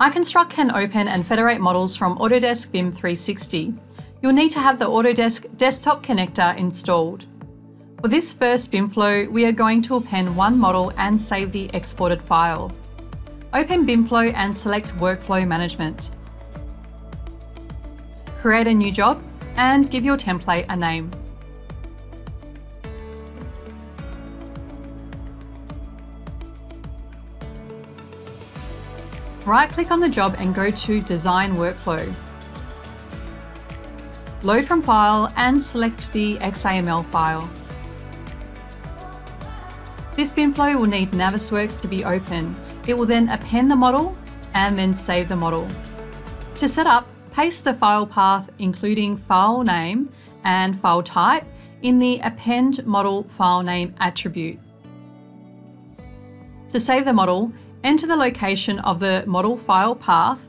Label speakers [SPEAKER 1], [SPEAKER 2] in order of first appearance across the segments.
[SPEAKER 1] iConstruct can open and federate models from Autodesk BIM 360. You'll need to have the Autodesk desktop connector installed. For this first BIMflow, we are going to append one model and save the exported file. Open BIMflow and select Workflow Management. Create a new job and give your template a name. Right-click on the job and go to Design Workflow. Load from File and select the XAML file. This BIMflow will need Navisworks to be open. It will then append the model and then save the model. To set up, paste the file path including file name and file type in the append model file name attribute. To save the model, enter the location of the model file path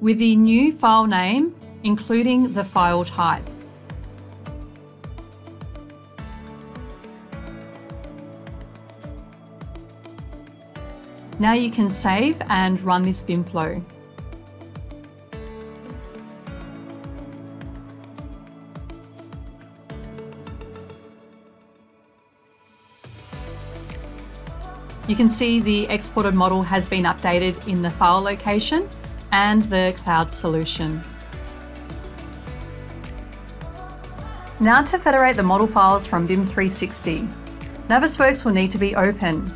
[SPEAKER 1] with the new file name, including the file type. Now you can save and run this BIMflow. You can see the exported model has been updated in the file location and the cloud solution. Now to federate the model files from BIM 360. Navisworks will need to be open.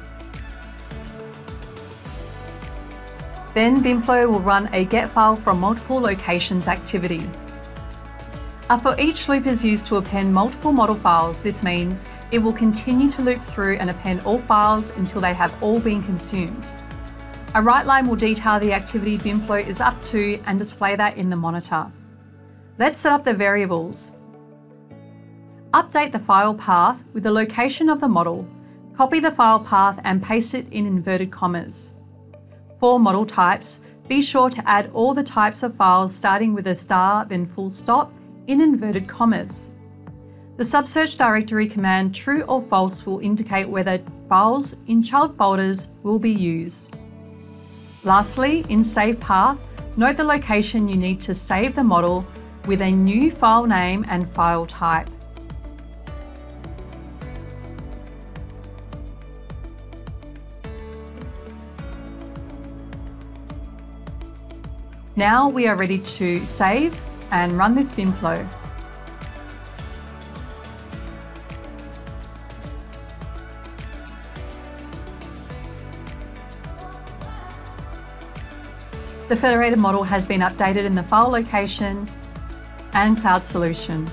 [SPEAKER 1] Then BIMflow will run a get file from multiple locations activity. Uh, for each loop is used to append multiple model files, this means it will continue to loop through and append all files until they have all been consumed. A write line will detail the activity BIMflow is up to and display that in the monitor. Let's set up the variables. Update the file path with the location of the model. Copy the file path and paste it in inverted commas. For model types, be sure to add all the types of files starting with a star then full stop in inverted commas. The subsearch directory command true or false will indicate whether files in child folders will be used. Lastly, in Save Path, note the location you need to save the model with a new file name and file type. Now we are ready to save and run this BIMflow. The federated model has been updated in the file location and cloud solution.